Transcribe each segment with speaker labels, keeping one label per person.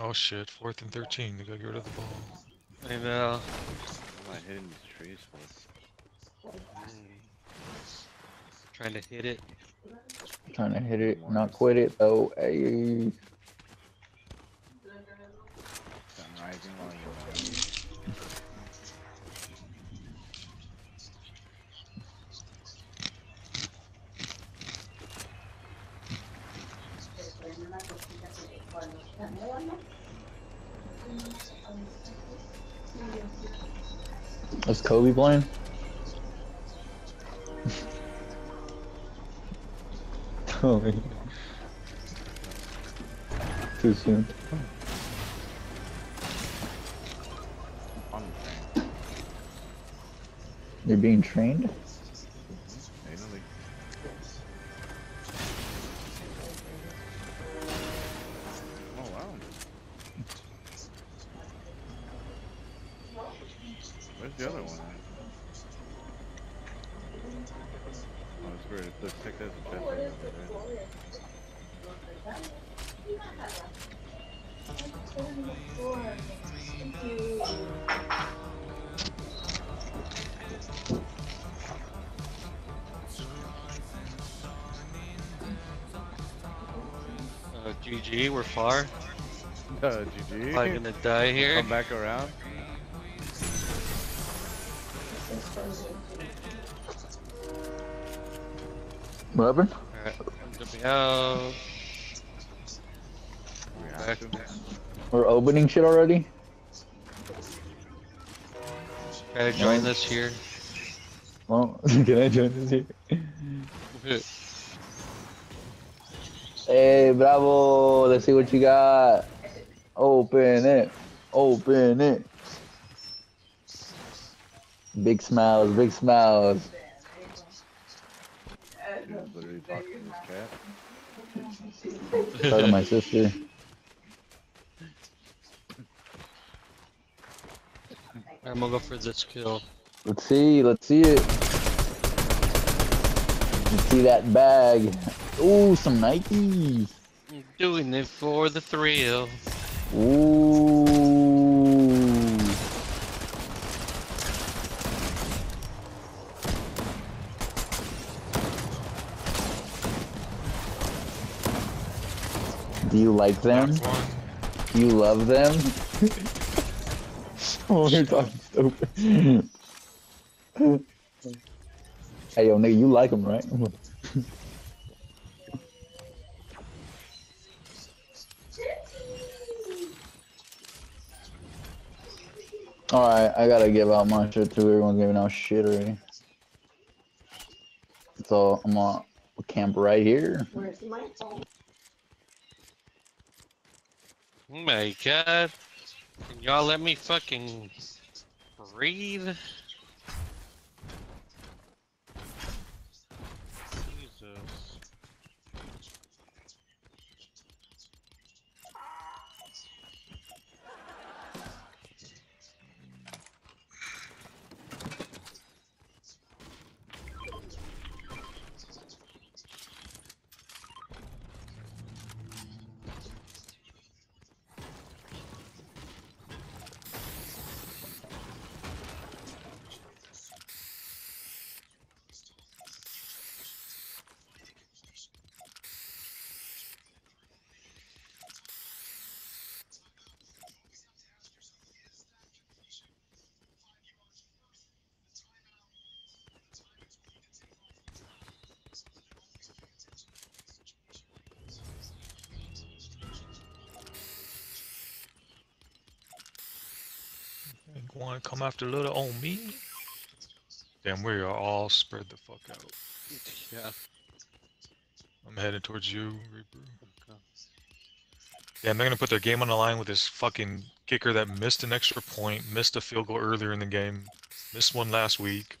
Speaker 1: Oh shit, fourth and 13. They gotta get rid of the ball.
Speaker 2: I know.
Speaker 3: What am I hitting these trees for?
Speaker 2: Trying to hit it.
Speaker 4: Trying to hit it, not quit it though. Hey.
Speaker 3: Sun rising while
Speaker 4: Is Kobe playing? Oh, Kobe. Too soon. You're being trained?
Speaker 3: Where's the other one? Oh, it's weird. It looks like there's a chest.
Speaker 2: Uh, GG, we're far.
Speaker 3: Uh, GG.
Speaker 2: Probably gonna die here.
Speaker 3: Come back around.
Speaker 4: What happened?
Speaker 2: Alright, jumping out. Back.
Speaker 4: We're opening shit already?
Speaker 2: Can I join this here.
Speaker 4: Well, can I join this here? Hey, bravo. Let's see what you got. Open it. Open it. Big smiles, big smiles.
Speaker 3: Dude, literally talking to this cat.
Speaker 4: Shout out to my sister.
Speaker 2: I'm gonna go for this kill.
Speaker 4: Let's see, let's see it. Let's see that bag. Ooh, some Nikes.
Speaker 2: I'm doing it for the thrill.
Speaker 4: Ooh. You like them?
Speaker 1: Knocked one.
Speaker 4: Do you love them? oh, you're talking stupid. hey, yo, nigga, you like them, right? Alright, I gotta give out my shit too. Everyone's giving out shit already. So I'm gonna camp right here.
Speaker 2: Oh my god. Can y'all let me fucking breathe?
Speaker 1: Ain't going to come after a little old me. Damn, we are all spread the fuck out.
Speaker 2: Yeah.
Speaker 1: I'm heading towards you, Reaper.
Speaker 2: okay.
Speaker 1: Damn, they're gonna put their game on the line with this fucking kicker that missed an extra point, missed a field goal earlier in the game, missed one last week.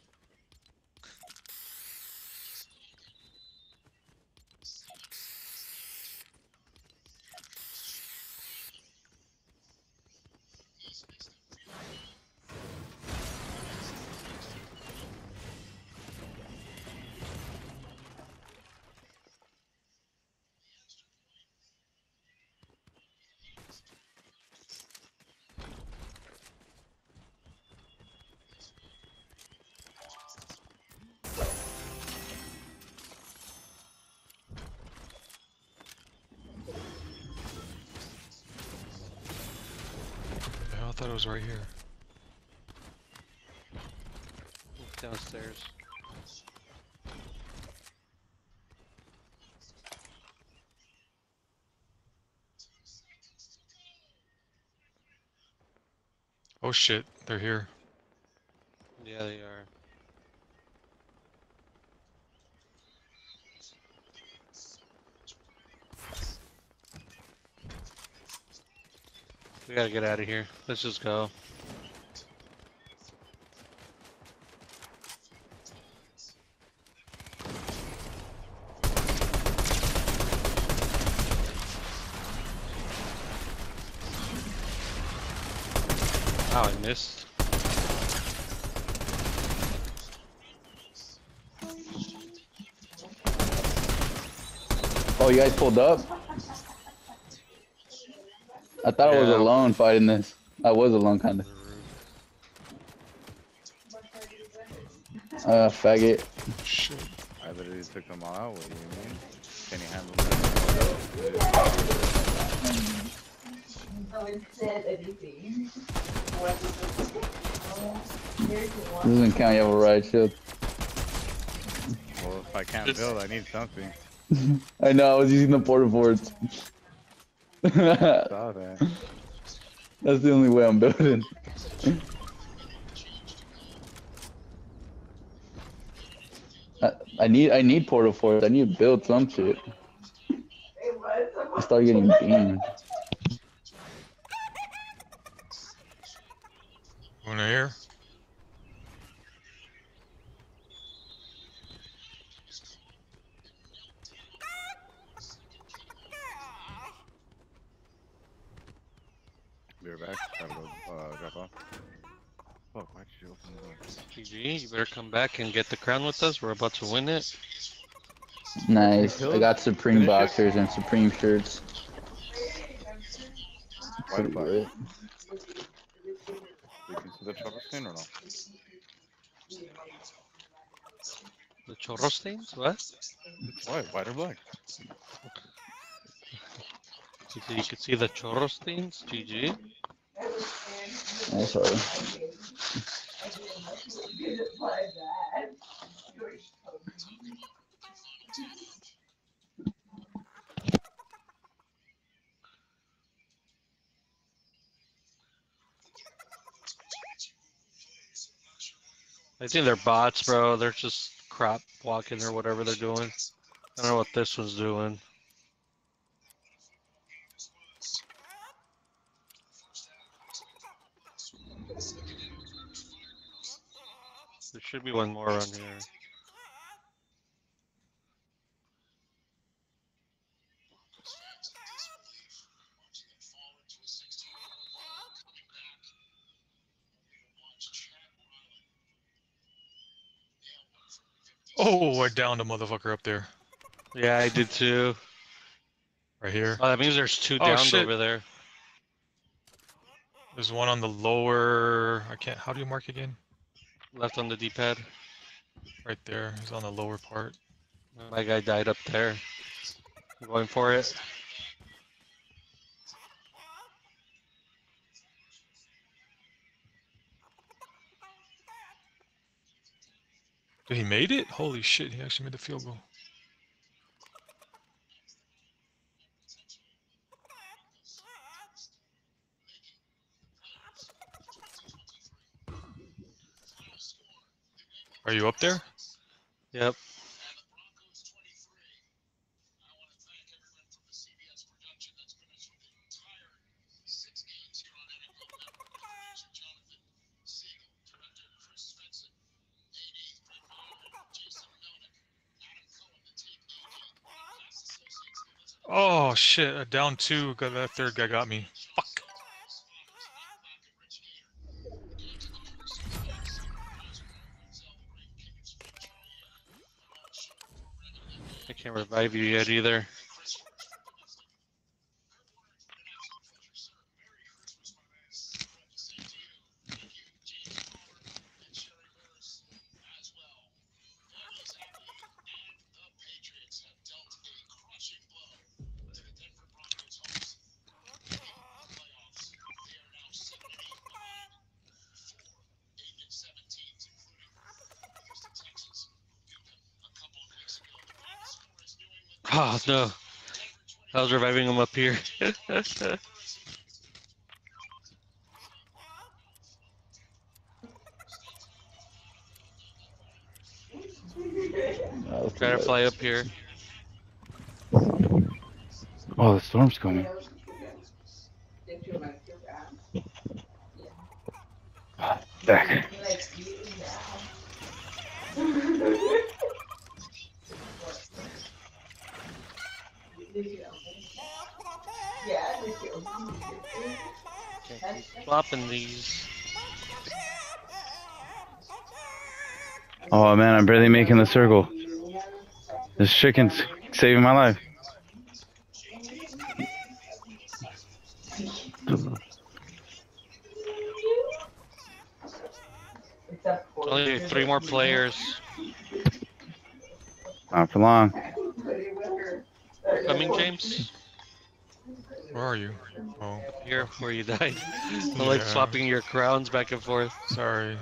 Speaker 1: Thought it was right here.
Speaker 2: Downstairs.
Speaker 1: Oh shit, they're here.
Speaker 2: Yeah, they are. We gotta get out of here. Let's just go. Wow, I missed.
Speaker 4: Oh, you guys pulled up? I thought I was alone fighting this. I was alone, kinda. Uh, faggot.
Speaker 1: Shit.
Speaker 3: I literally took them all out. What do you mean? Can you handle that?
Speaker 5: No one said anything.
Speaker 4: This doesn't count. You have a ride shield.
Speaker 3: Well, if I can't build, I need something.
Speaker 4: I know. I was using the porta forts. That's the only way I'm building. I, I need I need Port-a-Forts. I need to build some shit. I start getting beamed.
Speaker 1: One here.
Speaker 3: Be right back. Gotta go uh, drop off. Fuck, why did you open the door?
Speaker 2: GG, you better come back and get the crown with us. We're about to win it.
Speaker 4: Nice. I got Supreme boxers and Supreme shirts.
Speaker 3: Why
Speaker 4: Pretty
Speaker 3: the fuck? You can see the trouble screen or no?
Speaker 2: The chorro stains? What?
Speaker 3: It's white, white or black?
Speaker 2: You can, see the chorro stains? GG.
Speaker 4: Oh, sorry.
Speaker 2: I think they're bots, bro. They're just crop walking or whatever they're doing. I don't know what this one's doing. There should be one more around here.
Speaker 1: Oh, I downed a motherfucker up there.
Speaker 2: Yeah, I did too.
Speaker 1: Right here.
Speaker 2: Oh, that means there's two
Speaker 1: Oh,
Speaker 2: downed
Speaker 1: shit.
Speaker 2: over there.
Speaker 1: There's one on the lower. I can't. How do you mark again?
Speaker 2: Left on the D-pad.
Speaker 1: Right there. He's on the lower part.
Speaker 2: My guy died up there. I'm going for it.
Speaker 1: He made it? Holy shit, he actually made the field goal. Are you up there?
Speaker 2: Yep.
Speaker 1: Oh shit, a down two. Got that third guy got me. Fuck.
Speaker 2: I can't revive you yet either. Oh no. I was reviving him up here.
Speaker 4: That
Speaker 2: Trying to fly up here.
Speaker 3: Oh, the storm's coming. Back.
Speaker 2: Can't keep flopping these.
Speaker 3: Oh man, I'm barely making the circle. This chicken's saving my life.
Speaker 2: Only three more players.
Speaker 3: Not for long.
Speaker 2: Coming, James?
Speaker 1: Where are you? Oh,
Speaker 2: Here, where you died. I like
Speaker 1: Yeah.
Speaker 2: swapping your crowns back and forth.
Speaker 1: sorry.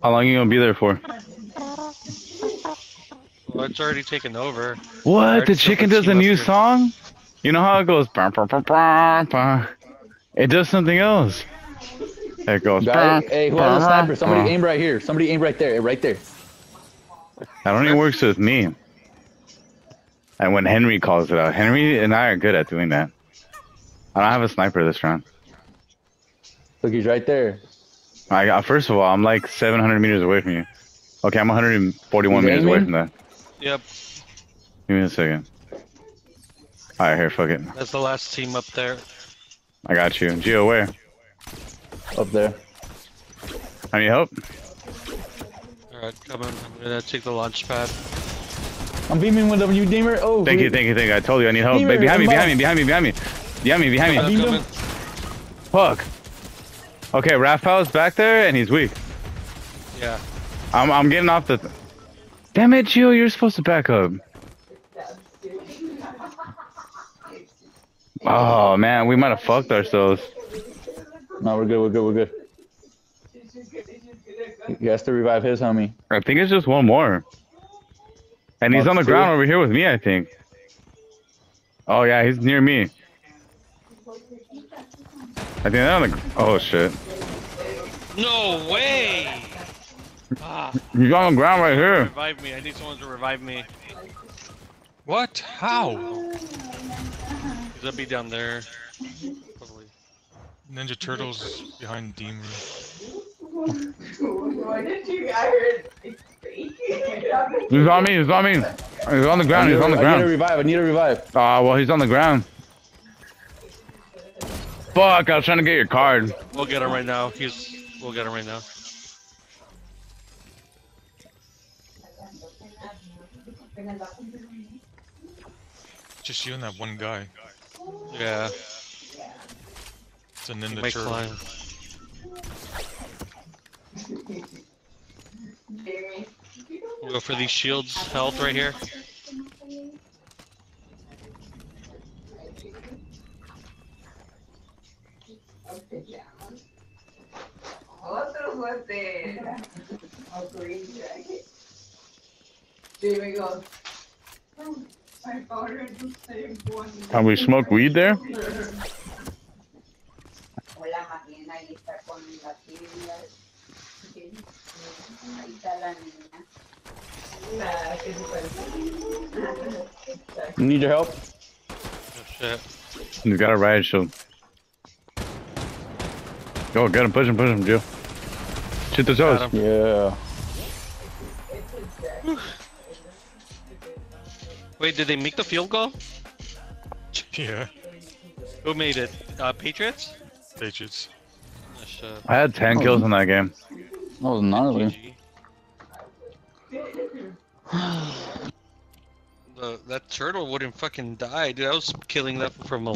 Speaker 3: How long you gonna be there for?
Speaker 2: Well, it's already taken over.
Speaker 3: What? The chicken does a new
Speaker 2: here.
Speaker 3: song? You know how it goes? Bah, bah, bah, bah, bah. It does something else. It goes.
Speaker 4: Guy,
Speaker 3: bah,
Speaker 4: hey, who has a sniper? Somebody
Speaker 3: bah.
Speaker 4: aim right here. Somebody aim right there. Right there.
Speaker 3: That only works with me. And when Henry calls it out, Henry and I are good at doing that. I don't have a sniper this round.
Speaker 4: Look, he's right there.
Speaker 3: I got, first of all, I'm like 700 meters away from you. Okay, I'm 141
Speaker 4: He's
Speaker 3: meters away from that.
Speaker 2: Yep,
Speaker 3: Give me a second. All right, here, fuck it.
Speaker 2: that's the last team up there.
Speaker 3: I got you. Gio, where?
Speaker 4: Up there.
Speaker 3: I need help.
Speaker 2: Alright, coming. I'm gonna take the launch pad.
Speaker 4: I'm beaming with him. You deemer. Oh,
Speaker 3: Thank you, thank you, thank you. I told you I need help.
Speaker 4: Beamer,
Speaker 3: behind me,
Speaker 4: I'm
Speaker 3: behind me, behind me, behind me. Behind me, behind me.
Speaker 2: Coming,
Speaker 4: beamed him.
Speaker 2: coming.
Speaker 3: Fuck. Okay, Raphael's back there and he's weak.
Speaker 2: Yeah.
Speaker 3: I'm, I'm getting off the. Th- Damn it, Gio, you're supposed to back up. Oh man, we might have fucked ourselves.
Speaker 4: No, we're good. We're good. We're good. He has to revive his homie.
Speaker 3: I think it's just one more. And he's on the
Speaker 4: two?
Speaker 3: ground over here with me, I think. Oh yeah, he's near me. I think they're on the. Oh shit.
Speaker 2: No way! Ah,
Speaker 3: He's on the ground right here.
Speaker 2: revive me. I need someone to revive me.
Speaker 1: What? How?
Speaker 2: He's gonna be down there. Probably.
Speaker 1: Ninja Turtles behind Deemer.
Speaker 5: Why did you? I heard it's fake.
Speaker 3: He's on me. He's on me. He's on the ground. He's on the ground.
Speaker 4: I need a
Speaker 3: ground.
Speaker 4: revive. I need a revive.
Speaker 3: Ah, well, he's on the ground. Fuck! I was trying to get your card.
Speaker 2: We'll get him right now. He's. We'll get him right now.
Speaker 1: Just you and that one guy.
Speaker 2: Yeah.
Speaker 1: It's a
Speaker 2: He
Speaker 1: Ninja
Speaker 2: might
Speaker 1: Turtle.
Speaker 2: climb.
Speaker 5: Jamie.
Speaker 2: We'll go for these shields health right here.
Speaker 5: Otro fuerte. A green jacket. Jamie goes. "Oh, I ordered the same one.
Speaker 3: Have we smoke weed there?
Speaker 6: Hola, más bien ahí está la tibia. Ahí está la niña.
Speaker 5: Nah, ¿qué te parece?
Speaker 4: You need your help?
Speaker 2: Oh shit.
Speaker 3: He's got a ride, so. Go, get him, push him, push him, Jill. Shoot the toes.
Speaker 4: Yeah.
Speaker 2: Wait, did they make the field goal?
Speaker 1: Yeah,
Speaker 2: Who made it? Uh, Patriots?
Speaker 1: Patriots.
Speaker 2: Oh, shit.
Speaker 3: I had 10 kills in that game.
Speaker 4: That was gnarly.
Speaker 2: The, that turtle wouldn't fucking die, dude. I was killing that from a